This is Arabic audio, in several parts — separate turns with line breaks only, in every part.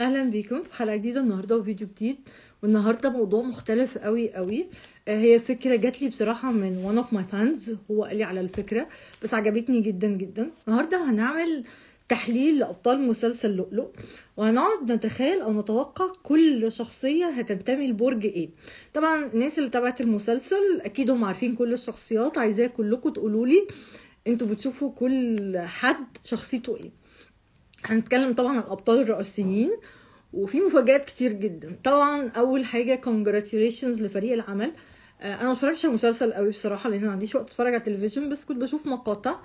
أهلا بيكم في حلقة جديدة النهارده وفيديو جديد. والنهاردة موضوع مختلف قوي قوي آه، هي فكرة جات لي بصراحة من one of my fans. هو قال لي على الفكرة بس عجبتني جدا جدا. النهارده هنعمل تحليل لأبطال مسلسل لؤلؤ وهنقعد نتخيل أو نتوقع كل شخصية هتنتمي لبرج إيه. طبعا الناس اللي تابعت المسلسل أكيد هم عارفين كل الشخصيات عايزاه كلكم تقولوا لي أنتوا بتشوفوا كل حد شخصيته إيه. هنتكلم طبعا عن الابطال الرئيسيين وفي مفاجآت كتير جدا. طبعا أول حاجة congratulations لفريق العمل. آه، أنا ما اتفرجتش على المسلسل قوي بصراحة لأن ما عنديش وقت أتفرج على التلفزيون بس كنت بشوف مقاطع.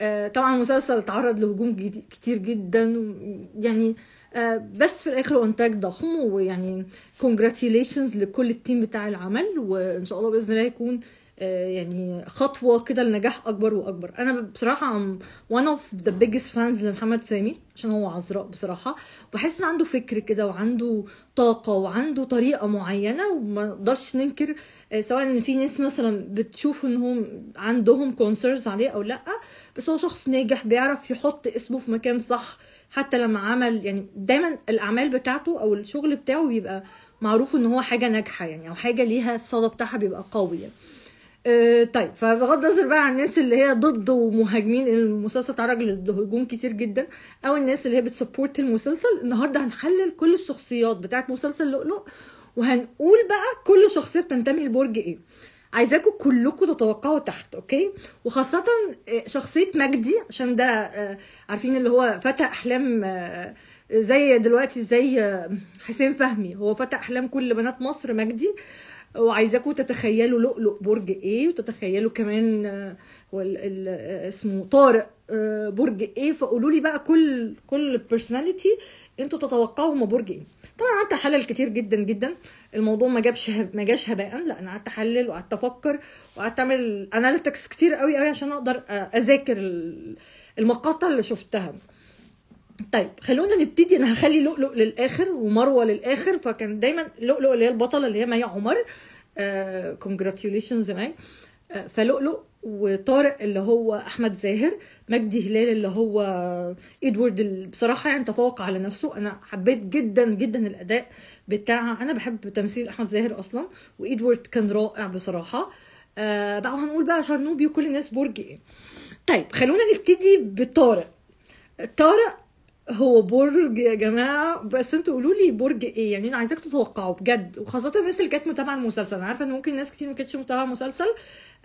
آه، طبعا المسلسل اتعرض لهجوم كتير جدا يعني آه، بس في الآخر هو إنتاج ضخم ويعني congratulations لكل التيم بتاع العمل وإن شاء الله بإذن الله يكون يعني خطوة كده لنجاح أكبر وأكبر. أنا بصراحة one of the biggest fans لمحمد سامي عشان هو عذراء بصراحة. بحس إن عنده فكر كده وعنده طاقة وعنده طريقة معينة وما نقدرش ننكر آه، سواء إن في ناس مثلا بتشوف إن هم عندهم كونسيرز عليه أو لأ بس هو شخص ناجح بيعرف يحط اسمه في مكان صح. حتى لما عمل يعني دايما الأعمال بتاعته أو الشغل بتاعه بيبقى معروف إن هو حاجة ناجحة يعني أو حاجة ليها الصدى بتاعها بيبقى قوي يعني. آه، طيب فبغض النظر بقى عن الناس اللي هي ضد ومهاجمين المسلسل تعرض لهجوم كتير جدا أو الناس اللي هي بت support المسلسل النهارده هنحلل كل الشخصيات بتاعت مسلسل لؤلؤ وهنقول بقى كل شخصية بتنتمي لبرج إيه. عايزاكم كلكم تتوقعوا تحت okay؟ وخاصة آه، شخصية مجدي عشان ده آه، عارفين اللي هو فتى أحلام زي دلوقتي زي حسين فهمي. هو فتى أحلام كل بنات مصر مجدي. وعايزاكم تتخيلوا لؤلؤ برج إيه وتتخيلوا كمان آه، آه، اسمه طارق آه، برج إيه. فقولوا لي بقى كل كل personality أنتوا تتوقعوا هما برج إيه. طبعا قعدت أحلل كتير جدا جدا. الموضوع ما جابش ما جاش هباء. لا أنا قعدت أحلل وقعدت أفكر وقعدت أعمل analytics كتير قوي قوي عشان أقدر أذاكر ال- المقاطع اللي شفتها. طيب خلونا نبتدي. أنا هخلي لؤلؤ للآخر ومروة للآخر فكان دايما لؤلؤ اللي هي البطلة اللي هي مي عمر. congratulations مي. آه، فلؤلؤ وطارق اللي هو أحمد زاهر مجدي هلال اللي هو إدوارد اللي بصراحة يعني تفوق على نفسه. أنا حبيت جدا جدا الأداء بتاع أنا بحب تمثيل أحمد زاهر أصلا وإدوارد كان رائع بصراحة. آه بقى هنقول بقى شرنوبي وكل الناس برج إيه. طيب خلونا نبتدي بطارق. طارق هو برج يا جماعة بس أنتوا قولوا لي برج إيه؟ يعني أنا عايزاكم تتوقعوا بجد. وخاصة الناس اللي كانت متابعة المسلسل. أنا عارفة إن ممكن ناس كتير ما كانتش متابعة المسلسل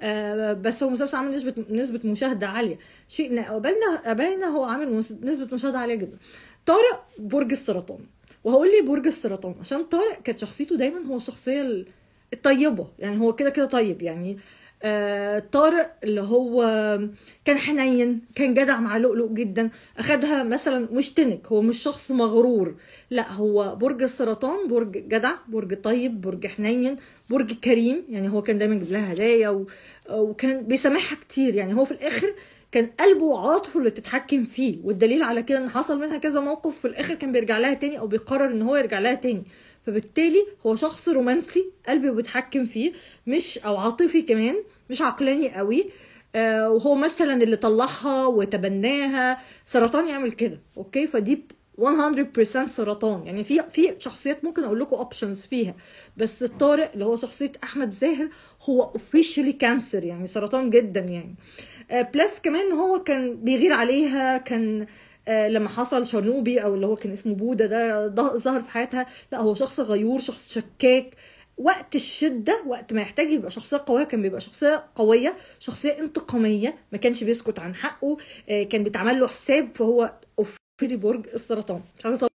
آه بس هو مسلسل عامل نسبة نسبة مشاهدة عالية. شيء قبلنا قبلنا هو عامل نسبة مشاهدة عالية جدا. طارق برج السرطان. وهقول لي برج السرطان عشان طارق كانت شخصيته دايما هو الشخصية ال- الطيبة. يعني هو كده كده طيب. يعني آه طارق اللي هو كان حنين كان جدع مع لؤلؤ جدا. أخدها مثلا مش تنك هو مش شخص مغرور. لا هو برج السرطان برج جدع برج طيب برج حنين برج كريم. يعني هو كان دايما يجيب لها هدايا و... وكان بيسامحها كتير. يعني هو في الآخر كان قلبه وعاطفه اللي تتحكم فيه. والدليل على كده إن حصل منها كذا موقف في الآخر كان بيرجع لها تاني أو بيقرر إن هو يرجع لها تاني. فبالتالي هو شخص رومانسي قلبه بيتحكم فيه مش أو عاطفي كمان مش عقلاني قوي. آه وهو مثلا اللي طلعها وتبناها. سرطان يعمل كده okay؟ فدي 100% سرطان. يعني في في شخصيات ممكن أقول لكم options فيها. بس طارق اللي هو شخصية أحمد زاهر هو officially Cancer يعني سرطان جدا يعني. آه plus كمان ان هو كان بيغير عليها كان آه، لما حصل الشرنوبي أو اللي هو كان اسمه بودا ده ظه- ظهر في حياتها لا هو شخص غيور شخص شكاك. وقت الشدة وقت ما يحتاج يبقى شخصية قوية كان بيبقى شخصية قوية شخصية انتقامية ما كانش بيسكت عن حقه. آه، كان بيتعمل له حساب فهو officially برج السرطان. مش عايزة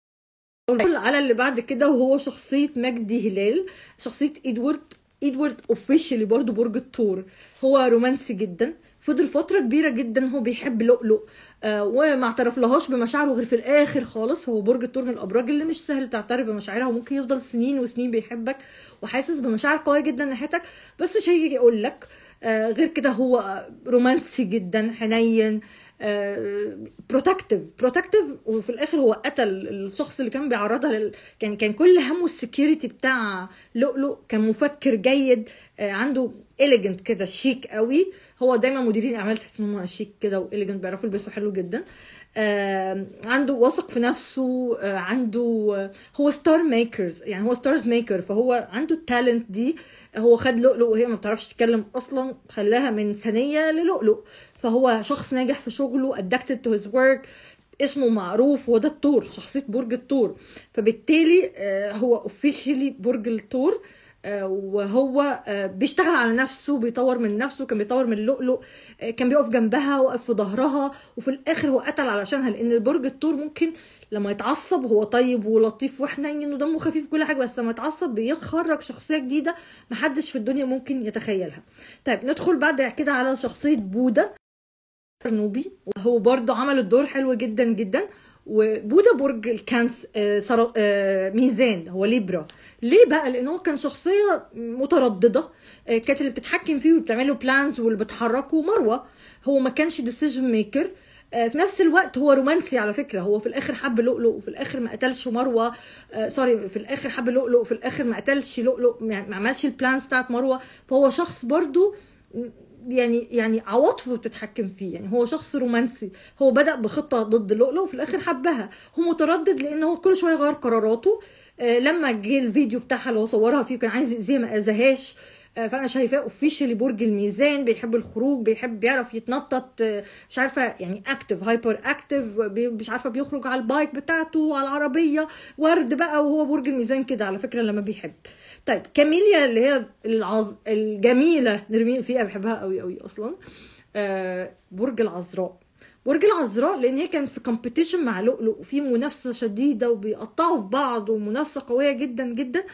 على اللي بعد كده وهو شخصية مجدي هلال شخصية إدوارد ادوارد اوفيشلي برضو برج الثور هو رومانسي جدا. فضل فترة كبيرة جدا هو بيحب لؤلؤ. آه وما اعترفلهاش بمشاعره غير في الآخر خالص. هو برج الثور من الأبراج اللي مش سهل تعترف بمشاعرها. وممكن يفضل سنين وسنين بيحبك وحاسس بمشاعر قوية جدا ناحيتك. بس مش هيجي يقول لك آه غير كده هو رومانسي جدا حنين. protective protective وفي الآخر هو قتل الشخص اللي كان بيعرضها لل... كان كان كل همه ال security بتاع لؤلؤ. كان مفكر جيد آه، عنده elegant كده شيك قوي. هو دايما مديرين أعمال تحس إن هم شيك كده و elegant بيعرفوا يلبسوا حلو جدا. آه عنده واثق في نفسه آه عنده آه هو star makers يعني هو stars maker فهو عنده ال talent دي هو خد لؤلؤ وهي ما بتعرفش تتكلم أصلا خلاها من سنية للؤلؤ. فهو شخص ناجح في شغله addicted to his work اسمه معروف وده الثور شخصية برج الثور فبالتالي آه هو اوفيشلي برج الثور آه، وهو آه، بيشتغل على نفسه بيطور من نفسه كان بيطور من اللؤلؤ آه، كان بيقف جنبها وقف في ظهرها وفي الآخر هو قتل علشانها لأن برج الثور ممكن لما يتعصب هو طيب ولطيف وحنين ودمه خفيف كل حاجة بس لما يتعصب بيخرج شخصية جديدة محدش في الدنيا ممكن يتخيلها. طيب ندخل بعد كده على شخصية بودا الشرنوبي هو برضه عمل الدور حلو جدا جدا. وبودا برج الكانس آه، آه، ميزان هو Libra. ليه بقى؟ لأن هو كان شخصية مترددة آه، كانت اللي بتتحكم فيه وبتعمل له plans واللي بتحركه مروة. هو ما كانش decision maker في نفس الوقت هو رومانسي على فكرة. هو في الآخر حب لؤلؤ وفي الآخر ما قتلش مروة. sorry في الآخر حب لؤلؤ وفي الآخر ما قتلش لؤلؤ ما عملش ال plans بتاعت مروة. فهو شخص برضو يعني يعني عواطفه بتتحكم فيه. يعني هو شخص رومانسي. هو بدأ بخطة ضد لؤلؤ وفي الآخر حبها. هو متردد لأن هو كل شوية غير قراراته. آه لما جه الفيديو بتاعها اللي هو صورها فيه كان عايز يأذيها ما أذاهاش آه فأنا شايفاه officially برج الميزان بيحب الخروج بيحب بيعرف يتنطط. آه مش عارفة يعني active hyperactive مش عارفة بيخرج على ال bike بتاعته على العربية. ورد بقى وهو برج الميزان كده على فكرة لما بيحب. طيب كاميليا اللي هي العز... الجميلة نرمين الفقي بحبها قوي قوي أصلا. آه برج العذراء. برج العذراء لأن هي كانت في competition مع لؤلؤ وفي منافسة شديدة وبيقطعوا في بعض ومنافسة قوية جدا جدا.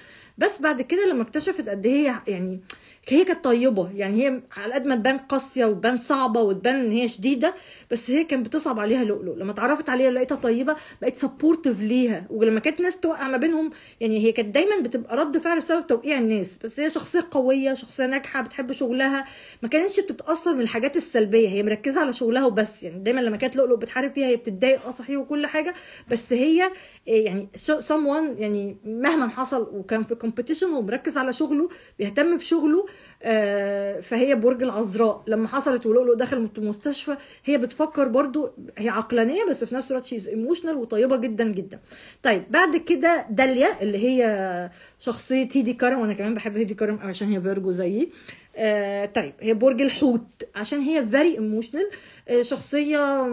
بس بعد كده لما اكتشفت قد إيه هي يعني هي كانت طيبة. يعني هي على قد ما تبان قاسية وتبان صعبة وتبان إن هي شديدة بس هي كانت بتصعب عليها لؤلؤ. لما اتعرفت عليها لقيتها طيبة بقت supportive ليها. ولما كانت ناس توقع ما بينهم يعني هي كانت دايما بتبقى رد فعل بسبب توقيع الناس. بس هي شخصية قوية شخصية ناجحة بتحب شغلها. ما كانتش بتتأثر من الحاجات السلبية. هي مركزة على شغلها وبس. يعني دايما لما كانت لؤلؤ بتحارب فيها هي بتتضايق آه صحيح وكل حاجة. بس هي يعني someone يعني مهما حصل وكان في competition هو مركز على شغله بيهتم بشغله آه فهي برج العذراء. لما حصلت ولؤلؤ دخل المستشفى هي بتفكر برضو هي عقلانية بس في نفس الوقت she's emotional وطيبة جدا جدا. طيب بعد كده داليا اللي هي شخصية هيدي كرم وأنا كمان بحب هيدي كرم عشان هي Virgo زيي. آه طيب هي برج الحوت عشان هي very emotional آه شخصية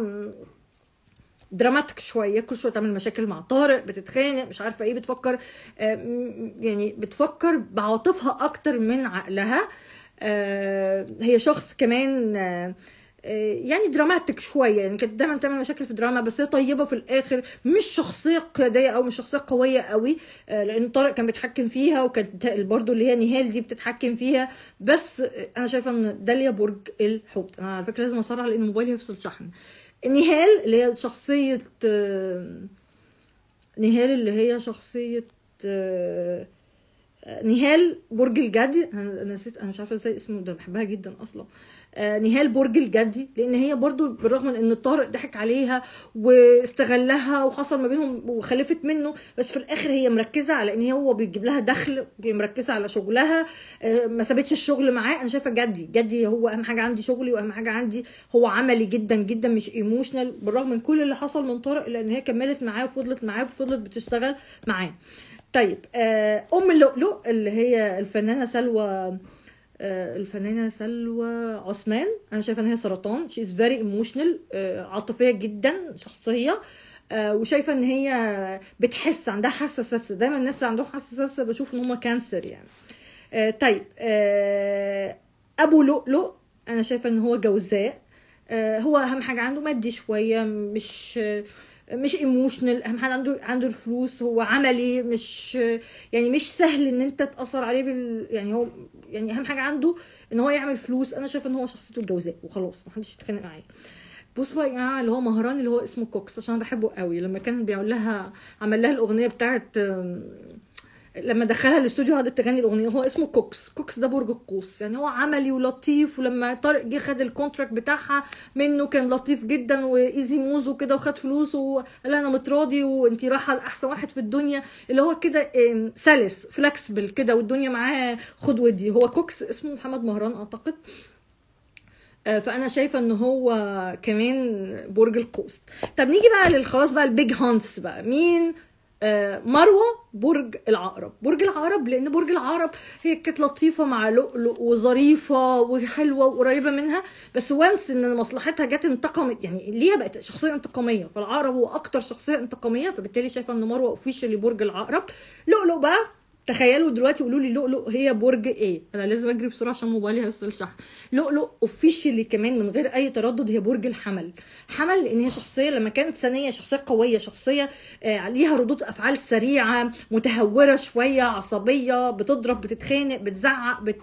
dramatic شوية كل شوية تعمل مشاكل مع طارق بتتخانق مش عارفة إيه بتفكر يعني بتفكر بعواطفها أكتر من عقلها. هي شخص كمان يعني دراماتيك شوية يعني كانت دايما بتعمل مشاكل في الدراما بس هي طيبة في الآخر مش شخصية قيادية أو مش شخصية قوية قوي لأن طارق كان بيتحكم فيها وكانت برضو اللي هي نهال دي بتتحكم فيها بس أنا شايفة إن داليا برج الحوت أنا على فكرة لازم اسرع لأن موبايلي هيفصل شحن. نهال اللي هي شخصية نهال اللي هي شخصية نهال برج الجدي أنا نسيت أنا مش عارفة إزاي اسمه ده بحبها جدا أصلا. نهال برج الجدي لأن هي برضو بالرغم من إن طارق ضحك عليها واستغلها وحصل ما بينهم وخلفت منه بس في الآخر هي مركزة على إن هو بيجيب لها دخل مركزة على شغلها. ما سابتش الشغل معاه. أنا شايفة جدي جدي هو أهم حاجة عندي شغلي وأهم حاجة عندي. هو عملي جدا جدا مش ايموشنال بالرغم من كل اللي حصل من طارق الا ان هي كملت معاه وفضلت معاه وفضلت بتشتغل معاه. طيب أم اللؤلؤ اللي هي الفنانة سلوى الفنانة سلوى عثمان. أنا شايفة إن هي سرطان. she is very emotional عاطفية جدا شخصية. وشايفة إن هي بتحس عندها حساسيه دايما الناس اللي عندهم حساسيه بشوف إن هم Cancer يعني. طيب أبو لؤلؤ أنا شايفة إن هو جوزاء. هو أهم حاجة عنده مادي شوية مش مش emotional أهم حاجة عنده عنده الفلوس هو عملي مش يعني مش سهل إن أنت تأثر عليه بال يعني هو يعني أهم حاجة عنده إن هو يعمل فلوس. أنا شايفة إن هو شخصيته الجوزاء وخلاص ما حدش يتخانق معاه. بصوا يا جماعة اللي هو مهران اللي هو اسمه كوكس عشان بحبه قوي. لما كان بيعمل لها عمل لها الأغنية بتاعت لما دخلها الاستوديو قعدت تغني الأغنية هو اسمه كوكس. كوكس ده برج القوس. يعني هو عملي ولطيف ولما طارق جه خد ال contract بتاعها منه كان لطيف جدا و easy moves وكده وخد فلوس وقال أنا متراضي وانت رايحة لأحسن واحد في الدنيا. اللي هو كده سلس flexible كده والدنيا معاه خد ودي. هو كوكس اسمه محمد مهران أعتقد. آه، فأنا شايفة إن هو كمان برج القوس. طب نيجي بقى للخلاص بقى ال big hunts بقى. مين مروة برج العقرب. برج العقرب لأن برج العقرب هي كانت لطيفة مع لؤلؤ وظريفة وحلوة وقريبة منها. بس once إن مصلحتها جت انتقمت يعني ليها بقت شخصية انتقامية. فالعقرب هو أكتر شخصية انتقامية فبالتالي شايفة إن مروة officially برج العقرب. لؤلؤ بقى تخيلوا دلوقتي قولوا لي لؤلؤ هي برج إيه؟ أنا لازم أجري بسرعة عشان موبايلي هيوصل شحن. لؤلؤ officially كمان من غير أي تردد هي برج الحمل. حمل لأن هي شخصية لما كانت سنية شخصية قوية شخصية آه ليها ردود أفعال سريعة متهورة شوية عصبية بتضرب بتتخانق بتزعق بت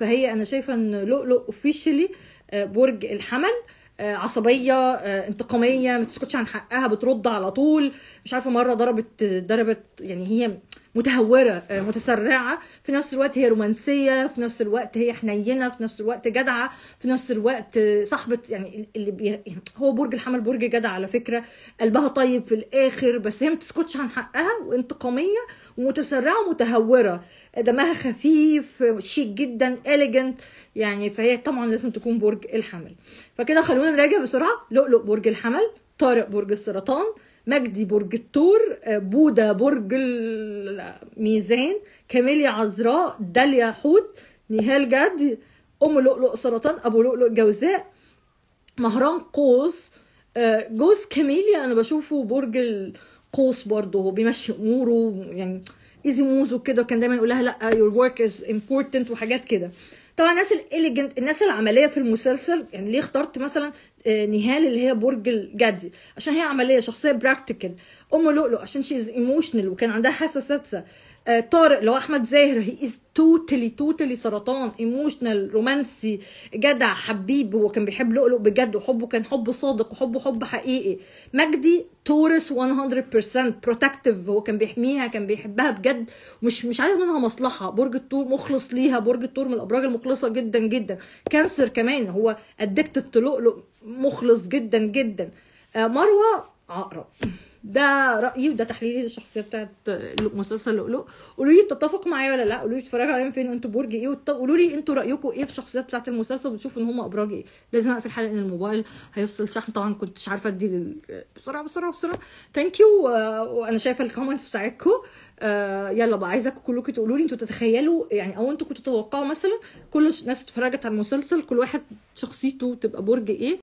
فهي أنا شايفة إن لؤلؤ اوفيشلي آه برج الحمل. آه، عصبية آه، انتقامية ما تسكتش عن حقها بترد على طول. مش عارفة مرة ضربت ضربت يعني هي متهورة آه، متسرعة. في نفس الوقت هي رومانسية في نفس الوقت هي حنينة في نفس الوقت جدعة في نفس الوقت آه، صاحبة يعني اللي بي... هو برج الحمل برج جدع على فكرة. قلبها طيب في الآخر بس هي ما تسكتش عن حقها وانتقامية. ومتسرعة ومتهورة. دمها خفيف شيك جدا اليجنت يعني فهي طبعا لازم تكون برج الحمل. فكده خلونا نراجع بسرعة. لؤلؤ برج الحمل طارق برج السرطان مجدي برج الثور بودا برج الميزان كاميليا عذراء داليا حوت نهال جد أم لؤلؤ سرطان أبو لؤلؤ جوزاء مهران قوس آه، جوز كاميليا أنا بشوفه برج القوس برضه هو بيمشي أموره يعني easy moves وكده وكان دايما يقول لها لا your work is important وحاجات كده. طبعا الناس ال elegant الناس العملية في المسلسل يعني ليه اخترت مثلا آه، نهال اللي هي برج الجدي؟ عشان هي عملية شخصية practical أم لؤلؤ عشان she is emotional وكان عندها حاسه سادسه طارق اللي هو أحمد زاهر he is totally totally سرطان emotional رومانسي جدع حبيب هو كان بيحب لؤلؤ بجد وحبه كان حب صادق وحبه حب حقيقي. مجدي Taurus 100% protective هو كان بيحميها كان بيحبها بجد مش مش عايز منها مصلحة. برج الثور مخلص ليها برج الثور من الأبراج المخلصة جدا جدا. Cancer كمان هو addicted لؤلؤ مخلص جدا جدا. آه، مروة عقرب. ده رأيي وده تحليلي للشخصيه بتاعت مسلسل لؤلؤ. قولوا لي تتفقوا معايا ولا لا؟ قولوا لي بتتفرجوا عليهم فين وانتوا برج إيه؟ قولوا لي أنتوا رايكم إيه في الشخصيات بتاعت المسلسل وبتشوفوا ان هم ابراج إيه؟ لازم أقفل الحلقة ان الموبايل هيفصل شحن. طبعا كنتش عارفة ادي لل... بسرعة بسرعة بسرعة. thank you وأنا شايفة ال comments بتاعتكم آه يلا بقى عايزاكم كلكم تقولوا لي أنتوا تتخيلوا يعني أو أنتوا كنتوا تتوقعوا مثلا كل الناس اتفرجت على المسلسل كل واحد شخصيته تبقى برج إيه؟